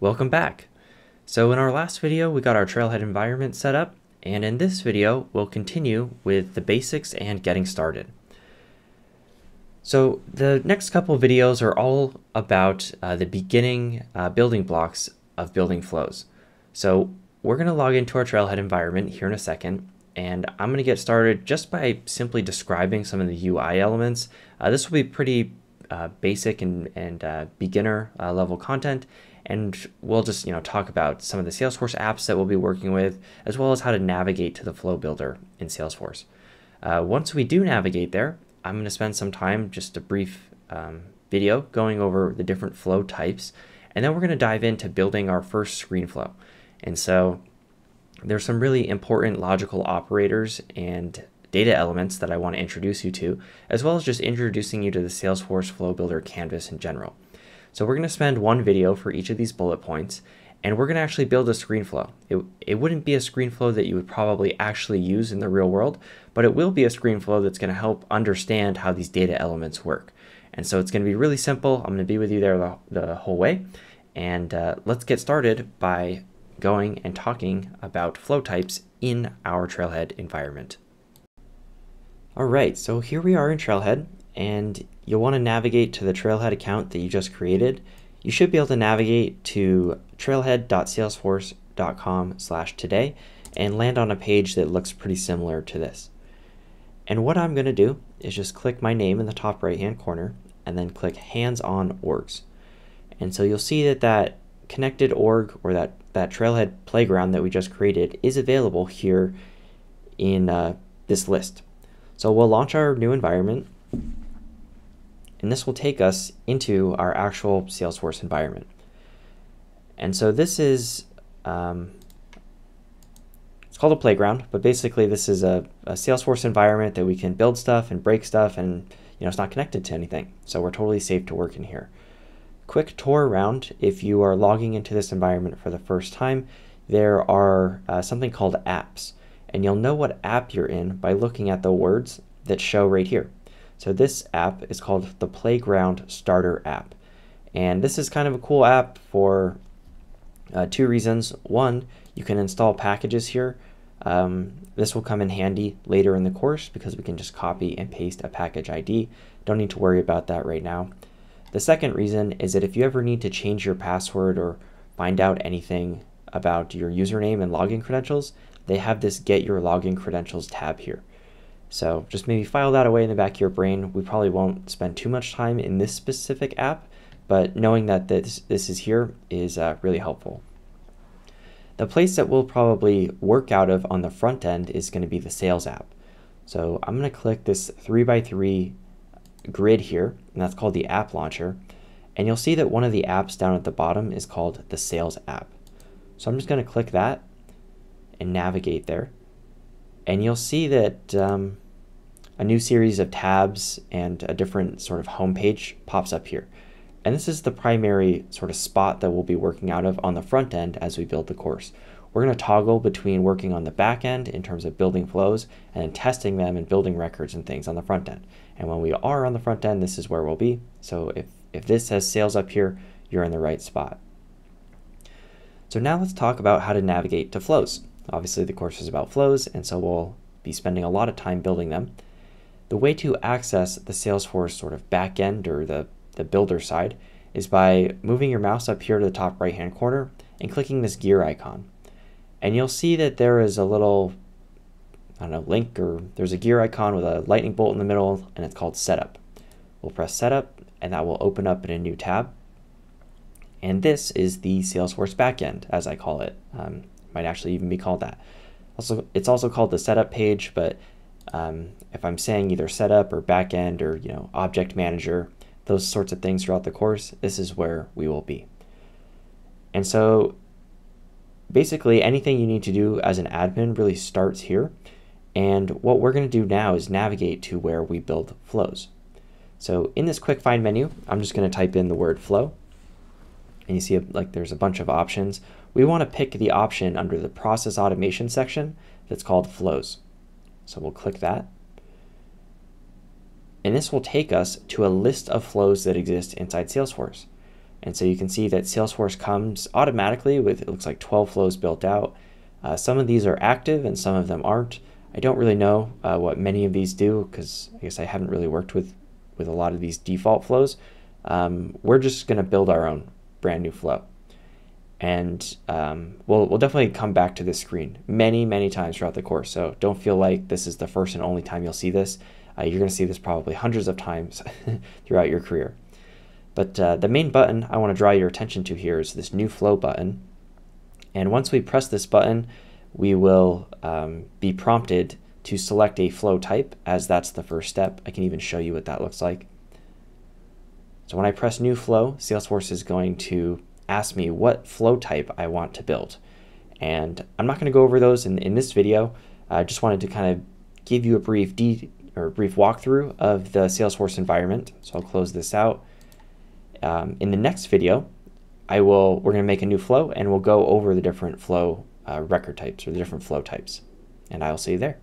Welcome back. So in our last video, we got our Trailhead environment set up, and in this video, we'll continue with the basics and getting started. So the next couple videos are all about uh, the beginning uh, building blocks of building flows. So we're going to log into our Trailhead environment here in a second, and I'm going to get started just by simply describing some of the UI elements. Uh, this will be pretty uh, basic and, and uh, beginner uh, level content, and we'll just you know talk about some of the Salesforce apps that we'll be working with, as well as how to navigate to the Flow Builder in Salesforce. Uh, once we do navigate there, I'm going to spend some time, just a brief um, video, going over the different flow types, and then we're going to dive into building our first screen flow. And so there's some really important logical operators and data elements that I want to introduce you to, as well as just introducing you to the Salesforce Flow Builder canvas in general. So we're going to spend one video for each of these bullet points, and we're going to actually build a screen flow. It, it wouldn't be a screen flow that you would probably actually use in the real world, but it will be a screen flow that's going to help understand how these data elements work. And so it's going to be really simple. I'm going to be with you there the, the whole way. And uh, let's get started by going and talking about flow types in our Trailhead environment. All right, so here we are in Trailhead, and you'll want to navigate to the Trailhead account that you just created. You should be able to navigate to trailhead.salesforce.com slash today and land on a page that looks pretty similar to this. And what I'm going to do is just click my name in the top right hand corner and then click hands-on orgs. And so you'll see that that connected org or that, that trailhead playground that we just created is available here in uh, this list. So we'll launch our new environment and this will take us into our actual Salesforce environment. And so this is, um, it's called a playground, but basically this is a, a Salesforce environment that we can build stuff and break stuff and you know it's not connected to anything. So we're totally safe to work in here. Quick tour around, if you are logging into this environment for the first time, there are uh, something called apps. And you'll know what app you're in by looking at the words that show right here. So this app is called the Playground Starter app. And this is kind of a cool app for uh, two reasons. One, you can install packages here. Um, this will come in handy later in the course because we can just copy and paste a package ID. Don't need to worry about that right now. The second reason is that if you ever need to change your password or find out anything about your username and login credentials, they have this Get Your Login Credentials tab here. So just maybe file that away in the back of your brain. We probably won't spend too much time in this specific app, but knowing that this, this is here is uh, really helpful. The place that we'll probably work out of on the front end is going to be the sales app. So I'm going to click this 3x3 grid here, and that's called the app launcher. And you'll see that one of the apps down at the bottom is called the sales app. So I'm just going to click that and navigate there and you'll see that um, a new series of tabs and a different sort of homepage pops up here. And this is the primary sort of spot that we'll be working out of on the front end as we build the course. We're going to toggle between working on the back end in terms of building flows and testing them and building records and things on the front end. And when we are on the front end, this is where we'll be. So if, if this says sales up here, you're in the right spot. So now let's talk about how to navigate to flows. Obviously the course is about flows, and so we'll be spending a lot of time building them. The way to access the Salesforce sort of backend or the, the builder side is by moving your mouse up here to the top right hand corner and clicking this gear icon. And you'll see that there is a little, I don't know, link or there's a gear icon with a lightning bolt in the middle and it's called setup. We'll press setup and that will open up in a new tab. And this is the Salesforce backend, as I call it. Um, might actually even be called that. Also, it's also called the setup page, but um, if I'm saying either setup or backend or you know object manager, those sorts of things throughout the course, this is where we will be. And so basically anything you need to do as an admin really starts here. And what we're going to do now is navigate to where we build flows. So in this quick find menu, I'm just going to type in the word flow. And you see like there's a bunch of options we want to pick the option under the process automation section that's called flows. So we'll click that. And this will take us to a list of flows that exist inside Salesforce. And so you can see that Salesforce comes automatically with, it looks like 12 flows built out. Uh, some of these are active and some of them aren't. I don't really know uh, what many of these do because I guess I haven't really worked with, with a lot of these default flows. Um, we're just going to build our own brand new flow. And um, we'll, we'll definitely come back to this screen many, many times throughout the course. So don't feel like this is the first and only time you'll see this. Uh, you're going to see this probably hundreds of times throughout your career. But uh, the main button I want to draw your attention to here is this new flow button. And once we press this button, we will um, be prompted to select a flow type as that's the first step. I can even show you what that looks like. So when I press new flow, Salesforce is going to ask me what flow type I want to build. And I'm not going to go over those in, in this video. I just wanted to kind of give you a brief de or brief walkthrough of the Salesforce environment. So I'll close this out. Um, in the next video, I will we're going to make a new flow and we'll go over the different flow uh, record types or the different flow types. And I'll see you there.